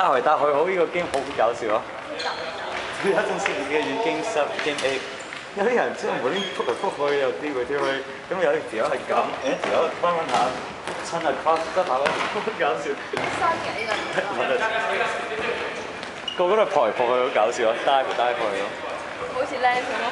搭嚟搭去，好呢、個 game 好搞笑啊！有一種你嘅語 game s e v game A，。有啲人真係無端端撲嚟撲去，又跳嚟跳去，咁有啲時候係咁，有啲候翻翻下，親下 cross 得下咯，好搞笑。新嘅呢個。個個都撲嚟撲去，好搞笑啊！呆撲呆撲去咯。好似靚咁。